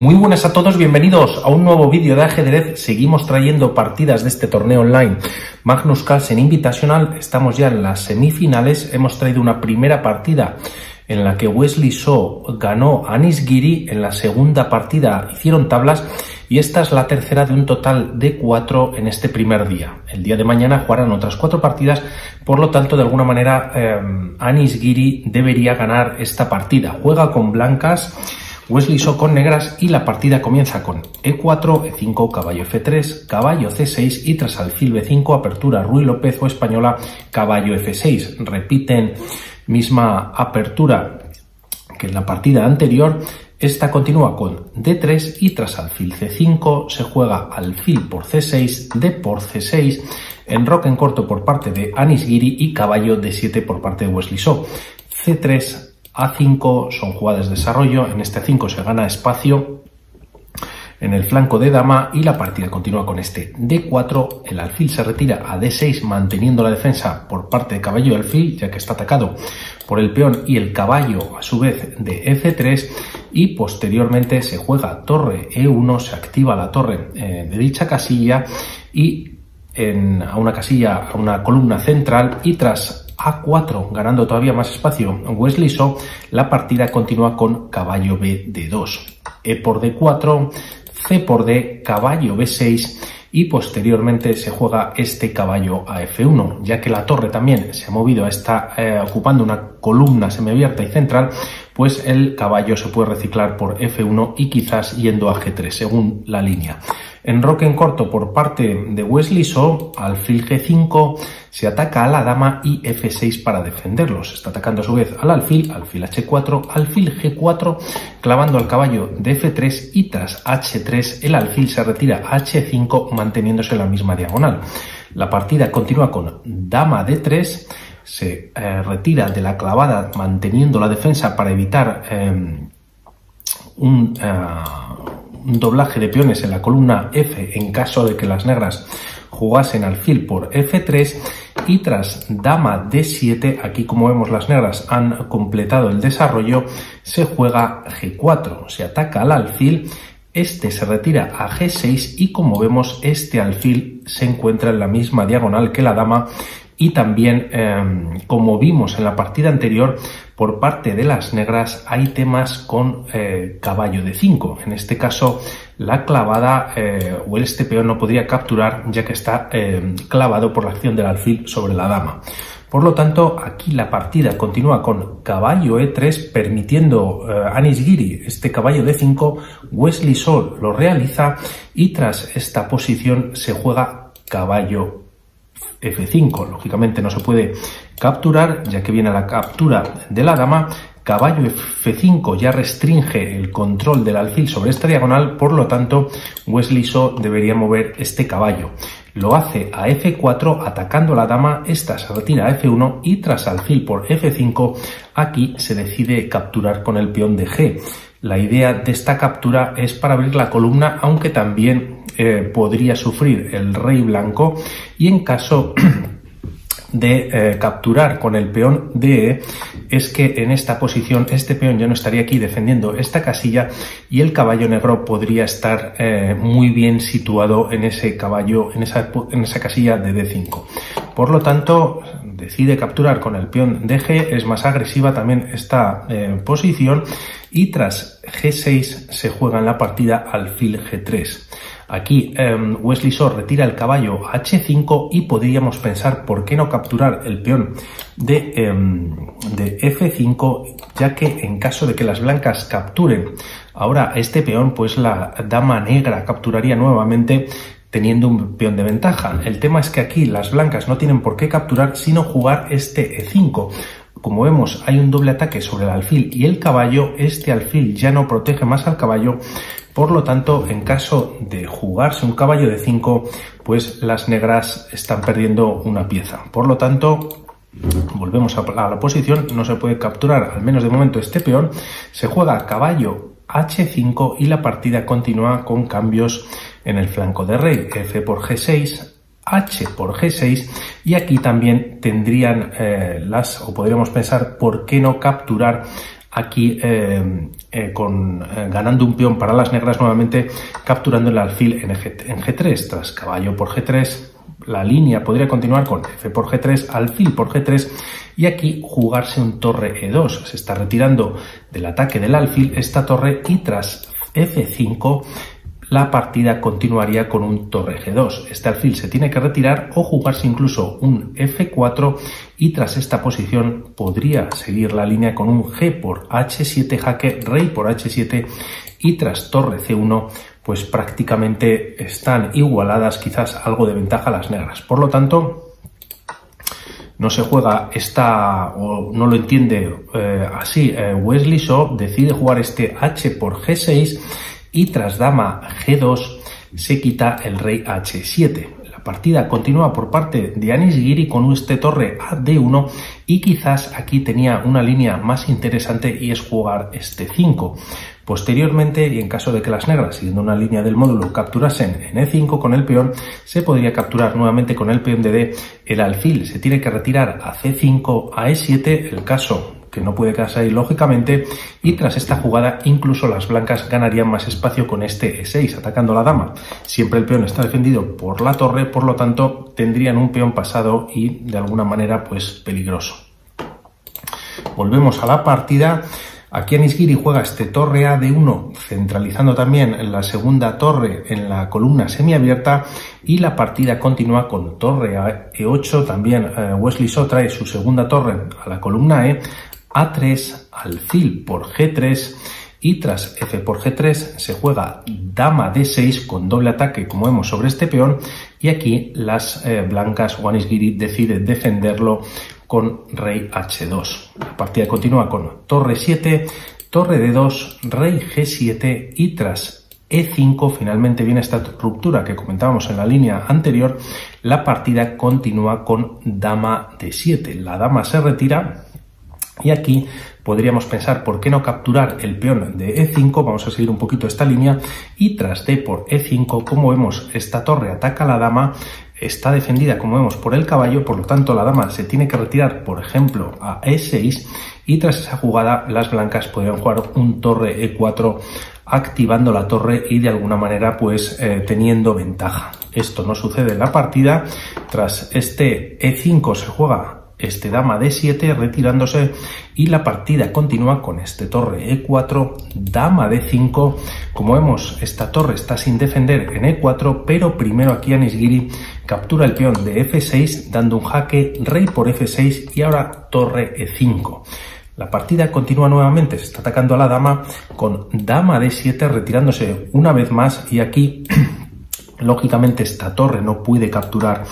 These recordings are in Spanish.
Muy buenas a todos, bienvenidos a un nuevo vídeo de ajedrez. Seguimos trayendo partidas de este torneo online Magnus Carlsen Invitational. Estamos ya en las semifinales. Hemos traído una primera partida en la que Wesley So ganó a Anis Giri. En la segunda partida hicieron tablas y esta es la tercera de un total de cuatro en este primer día. El día de mañana jugarán otras cuatro partidas, por lo tanto, de alguna manera, eh, Anis Giri debería ganar esta partida. Juega con blancas Wesley con negras y la partida comienza con E4, E5, caballo F3, caballo C6 y tras alfil B5, apertura Ruy López o española, caballo F6. Repiten misma apertura que en la partida anterior. Esta continúa con D3 y tras alfil C5 se juega alfil por C6, D por C6, en rock en corto por parte de Anis Giri y caballo D7 por parte de Wesley So. C3, a5 son jugadas de desarrollo, en este A5 se gana espacio en el flanco de dama y la partida continúa con este D4, el alfil se retira a D6 manteniendo la defensa por parte de caballo y alfil ya que está atacado por el peón y el caballo a su vez de F3 y posteriormente se juega torre E1, se activa la torre eh, de dicha casilla y en, a una casilla, a una columna central y tras a4, ganando todavía más espacio Wesley So, la partida continúa con caballo B de 2. E por D4, C por D, caballo B6 y posteriormente se juega este caballo a F1, ya que la torre también se ha movido, está eh, ocupando una columna semiabierta y central, pues el caballo se puede reciclar por F1 y quizás yendo a G3, según la línea. En roque en corto por parte de Wesley So, alfil G5, se ataca a la dama y F6 para defenderlos. Está atacando a su vez al alfil, alfil H4, alfil G4, clavando al caballo de F3 y tras H3 el alfil se retira a H5 manteniéndose en la misma diagonal. La partida continúa con dama D3, se eh, retira de la clavada manteniendo la defensa para evitar eh, un... Eh, un doblaje de peones en la columna F en caso de que las negras jugasen alfil por F3 y tras dama D7, aquí como vemos las negras han completado el desarrollo, se juega G4, se ataca al alfil, este se retira a G6 y como vemos este alfil se encuentra en la misma diagonal que la dama y también, em, como vimos en la partida anterior, por parte de las negras hay temas con eh, caballo de 5. En este caso, la clavada eh, o el este peón no podría capturar ya que está clavado por la acción del alfil sobre la dama. Por lo tanto, aquí la partida continúa con caballo E3, permitiendo eh, Anis Giri este caballo de 5. Wesley Sol lo realiza y tras esta posición se juega caballo F5. Lógicamente no se puede capturar, ya que viene la captura de la dama. Caballo F5 ya restringe el control del alfil sobre esta diagonal, por lo tanto Wesley So debería mover este caballo. Lo hace a F4 atacando a la dama, esta se retira a F1 y tras alfil por F5 aquí se decide capturar con el peón de G. La idea de esta captura es para abrir la columna, aunque también eh, podría sufrir el rey blanco y en caso de eh, capturar con el peón de es que en esta posición este peón ya no estaría aquí defendiendo esta casilla y el caballo negro podría estar eh, muy bien situado en ese caballo, en esa, en esa casilla de D5. Por lo tanto, decide capturar con el peón de G, es más agresiva también esta eh, posición y tras G6 se juega en la partida alfil G3. Aquí em, Wesley So retira el caballo H5 y podríamos pensar por qué no capturar el peón de, em, de F5, ya que en caso de que las blancas capturen ahora este peón, pues la dama negra capturaría nuevamente teniendo un peón de ventaja. El tema es que aquí las blancas no tienen por qué capturar, sino jugar este E5. Como vemos, hay un doble ataque sobre el alfil y el caballo. Este alfil ya no protege más al caballo. Por lo tanto, en caso de jugarse un caballo de 5, pues las negras están perdiendo una pieza. Por lo tanto, volvemos a la posición. No se puede capturar, al menos de momento, este peón. Se juega caballo H5 y la partida continúa con cambios en el flanco de rey. F por G6, H por G6 y aquí también tendrían eh, las, o podríamos pensar, ¿por qué no capturar aquí eh, eh, con, ganando un peón para las negras nuevamente capturando el alfil en, en G3 tras caballo por G3 la línea podría continuar con f por g3, alfil por g3 y aquí jugarse un torre e2. Se está retirando del ataque del alfil esta torre y tras f5 la partida continuaría con un torre g2. Este alfil se tiene que retirar o jugarse incluso un f4 y tras esta posición podría seguir la línea con un g por h7 jaque, rey por h7 y tras torre c1 pues prácticamente están igualadas, quizás algo de ventaja las negras. Por lo tanto, no se juega esta, o no lo entiende eh, así, eh, Wesley Shaw decide jugar este H por G6 y tras dama G2 se quita el rey H7. La partida continúa por parte de Anis Giri con este torre a D1 y quizás aquí tenía una línea más interesante y es jugar este 5. Posteriormente, y en caso de que las negras, siguiendo una línea del módulo, capturasen en E5 con el peón, se podría capturar nuevamente con el peón de D. El alfil se tiene que retirar a C5, a E7, el caso no puede quedarse ahí lógicamente, y tras esta jugada incluso las blancas ganarían más espacio con este E6, atacando a la dama. Siempre el peón está defendido por la torre, por lo tanto tendrían un peón pasado y de alguna manera pues peligroso. Volvemos a la partida. Aquí Anisgiri juega este torre A de 1, centralizando también la segunda torre en la columna semiabierta y la partida continúa con torre a E8. También eh, Wesley So trae su segunda torre a la columna E, A3, alfil por G3 y tras F por G3 se juega dama D6 con doble ataque como vemos sobre este peón y aquí las eh, blancas Wanisgiri decide defenderlo con rey h2. La partida continúa con torre 7, torre d2, rey g7 y tras e5 finalmente viene esta ruptura que comentábamos en la línea anterior. La partida continúa con dama d7. La dama se retira y aquí podríamos pensar por qué no capturar el peón de E5, vamos a seguir un poquito esta línea, y tras D por E5, como vemos, esta torre ataca a la dama, está defendida, como vemos, por el caballo, por lo tanto la dama se tiene que retirar, por ejemplo, a E6 y tras esa jugada las blancas podrían jugar un torre E4 activando la torre y de alguna manera pues eh, teniendo ventaja. Esto no sucede en la partida, tras este E5 se juega este dama d7 retirándose y la partida continúa con este torre e4, dama d5. Como vemos, esta torre está sin defender en e4, pero primero aquí Anisgiri captura el peón de f6 dando un jaque, rey por f6 y ahora torre e5. La partida continúa nuevamente, se está atacando a la dama con dama d7 retirándose una vez más y aquí lógicamente esta torre no puede capturar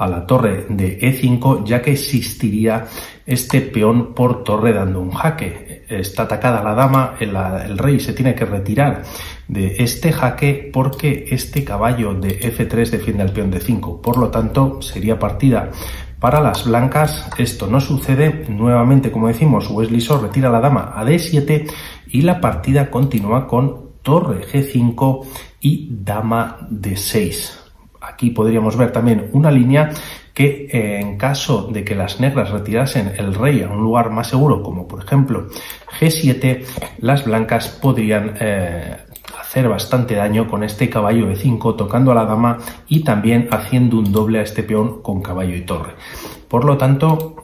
a la torre de E5 ya que existiría este peón por torre dando un jaque. Está atacada la dama, el, rey se tiene que retirar de este jaque porque este caballo de F3 defiende al peón de 5. Por lo tanto, sería partida para las blancas. Esto no sucede. Nuevamente, como decimos, Wesley So retira la dama a D7 y la partida continúa con torre G5 y dama D6. Aquí podríamos ver también una línea que eh, en caso de que las negras retirasen el rey a un lugar más seguro, como por ejemplo G7, las blancas podrían eh, hacer bastante daño con este caballo de 5 tocando a la dama y también haciendo un doble a este peón con caballo y torre. Por lo tanto,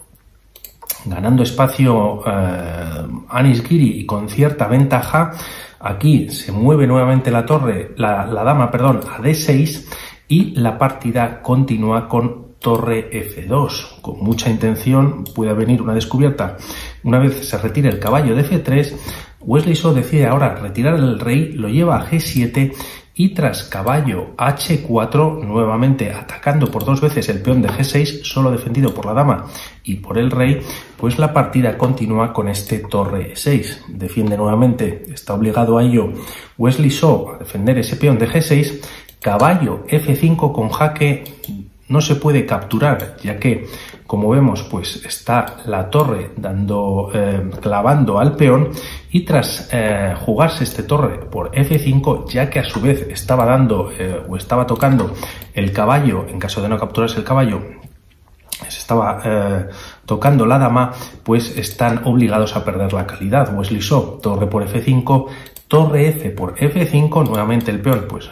ganando espacio eh, Anis Giri y con cierta ventaja, aquí se mueve nuevamente la torre, la, la dama, perdón, a D6 y la partida continúa con torre F2. Con mucha intención puede venir una descubierta. Una vez se retire el caballo de F3, Wesley So decide ahora retirar el rey, lo lleva a G7 y tras caballo H4, nuevamente atacando por dos veces el peón de G6, solo defendido por la dama y por el rey, pues la partida continúa con este torre E6. Defiende nuevamente, está obligado a ello Wesley So a defender ese peón de G6 Caballo F5 con jaque no se puede capturar, ya que, como vemos, pues está la torre dando, eh, clavando al peón y tras eh, jugarse este torre por F5, ya que a su vez estaba dando eh, o estaba tocando el caballo, en caso de no capturarse el caballo, se estaba tocando la dama, pues están obligados a perder la calidad. Wesley So, torre por F5, torre F por F5, nuevamente el peón, pues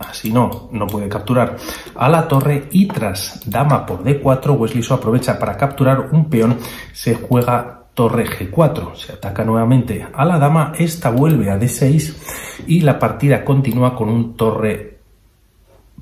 así no, no puede capturar a la torre y tras dama por D4, Wesley So aprovecha para capturar un peón, se juega torre G4, se ataca nuevamente a la dama, esta vuelve a D6 y la partida continúa con un torre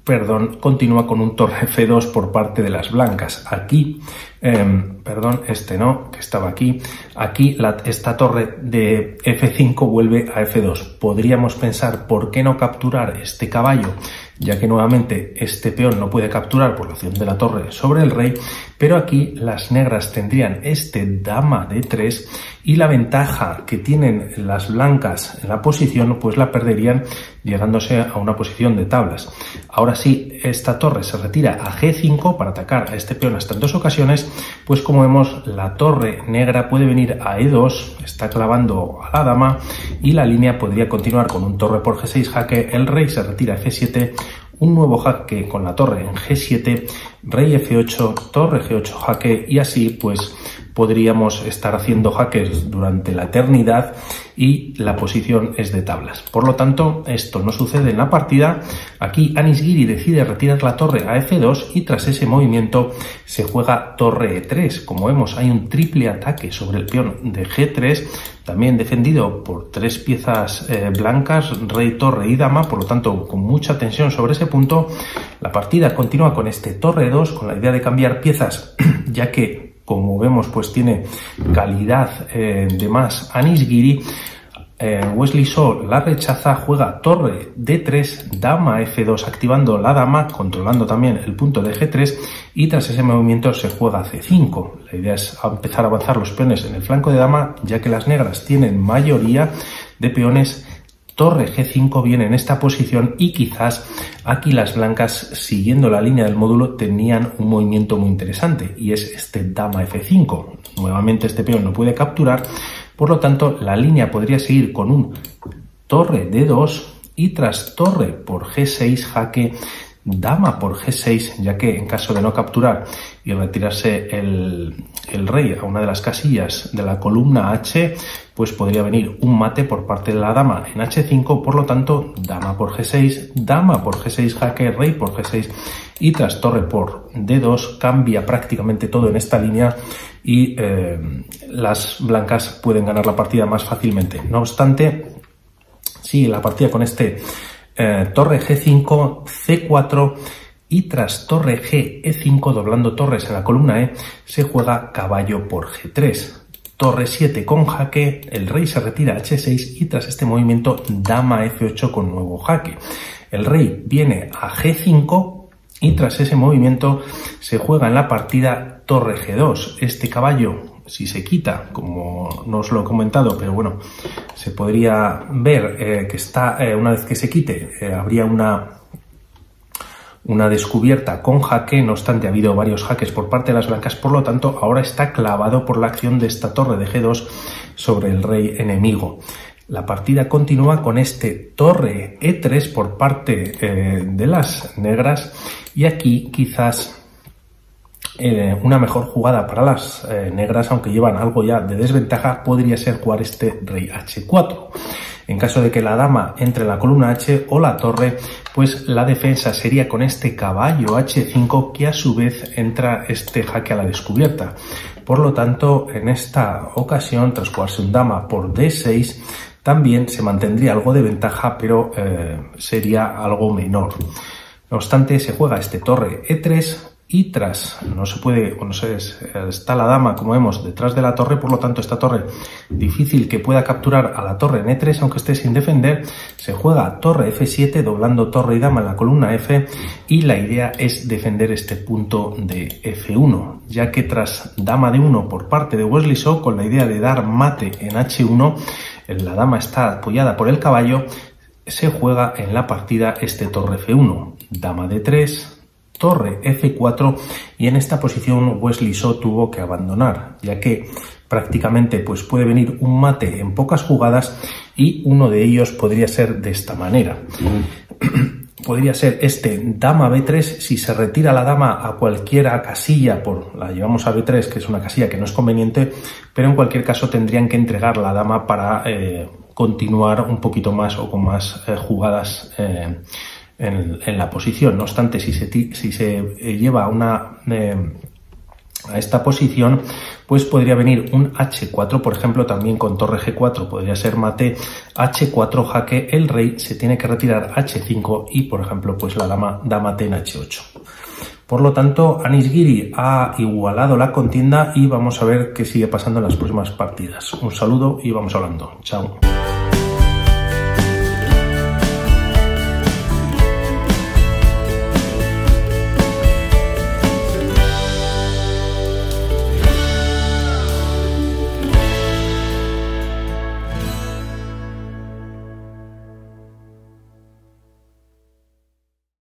perdón, continúa con un torre F2 por parte de las blancas. Aquí, em, perdón, este no, que estaba aquí. Aquí la, esta torre de F5 vuelve a F2. Podríamos pensar por qué no capturar este caballo ya que nuevamente este peón no puede capturar por la acción de la torre sobre el rey, pero aquí las negras tendrían este dama de 3 y la ventaja que tienen las blancas en la posición pues la perderían llegándose a una posición de tablas. Ahora sí, esta torre se retira a G5 para atacar a este peón hasta en dos ocasiones, pues como vemos la torre negra puede venir a E2, está clavando a la dama y la línea podría continuar con un torre por G6 jaque, el rey se retira a F7 un nuevo jaque con la torre en G7, rey F8, torre G8 jaque y así pues podríamos estar haciendo jaques durante la eternidad y la posición es de tablas. Por lo tanto, esto no sucede en la partida. Aquí Anis Giri decide retirar la torre a F2 y tras ese movimiento se juega torre E3. Como vemos, hay un triple ataque sobre el peón de G3, también defendido por tres piezas eh, blancas, rey, torre y dama, por lo tanto, con mucha tensión sobre ese punto. La partida continúa con este torre 2, con la idea de cambiar piezas, ya que como vemos, pues tiene calidad eh, de más Anis Giri. Eh, Wesley So la rechaza, juega torre D3, dama F2, activando la dama, controlando también el punto de G3 y tras ese movimiento se juega C5. La idea es empezar a avanzar los peones en el flanco de dama, ya que las negras tienen mayoría de peones torre G5 viene en esta posición y quizás aquí las blancas siguiendo la línea del módulo tenían un movimiento muy interesante y es este dama F5. Nuevamente este peón no puede capturar, por lo tanto la línea podría seguir con un torre D2 y tras torre por G6 jaque dama por G6, ya que en caso de no capturar y retirarse el, rey a una de las casillas de la columna H, pues podría venir un mate por parte de la dama en H5, por lo tanto, dama por G6, dama por G6 jaque, rey por G6 y tras torre por D2 cambia prácticamente todo en esta línea y eh, las blancas pueden ganar la partida más fácilmente. No obstante, sigue la partida con este eh, torre G5, C4 y tras torre G, E5 doblando torres en la columna E, se juega caballo por G3. Torre 7 con jaque, el rey se retira a H6 y tras este movimiento dama F8 con nuevo jaque. El rey viene a G5 y tras ese movimiento se juega en la partida torre G2. Este caballo si se quita, como no os lo he comentado, pero bueno, se podría ver eh, que está, eh, una vez que se quite, eh, habría una, una descubierta con jaque, no obstante ha habido varios jaques por parte de las blancas, por lo tanto ahora está clavado por la acción de esta torre de G2 sobre el rey enemigo. La partida continúa con este torre E3 por parte de las negras. Y aquí quizás eh, una mejor jugada para las eh, negras, aunque llevan algo ya de desventaja, podría ser jugar este rey h4. En caso de que la dama entre en la columna H o la torre, pues la defensa sería con este caballo H5 que a su vez entra este jaque a la descubierta. Por lo tanto, en esta ocasión, tras jugarse un dama por D6, también se mantendría algo de ventaja, pero eh, sería algo menor. No obstante, se juega este torre E3, y tras, no se puede, o no sé, está la dama, como vemos, detrás de la torre, por lo tanto esta torre difícil que pueda capturar a la torre en E3, aunque esté sin defender, se juega torre F7, doblando torre y dama en la columna F, y la idea es defender este punto de F1, ya que tras dama de 1 por parte de Wesley So, con la idea de dar mate en H1, la dama está apoyada por el caballo, se juega en la partida este torre F1, dama de 3, torre F4 y en esta posición Wesley So tuvo que abandonar, ya que prácticamente pues puede venir un mate en pocas jugadas y uno de ellos podría ser de esta manera. podría ser este dama b3 si se retira la dama a cualquiera casilla por la llevamos a b3 que es una casilla que no es conveniente pero en cualquier caso tendrían que entregar la dama para eh, continuar un poquito más o con más eh, jugadas eh, en, la posición no obstante si se, se lleva una a esta posición, pues podría venir un H4, por ejemplo, también con torre G4, podría ser mate H4 jaque, el rey se tiene que retirar H5 y, por ejemplo, pues la dama, dama en H8. Por lo tanto, Anisgiri ha igualado la contienda y vamos a ver qué sigue pasando en las próximas partidas. Un saludo y vamos hablando. Chao.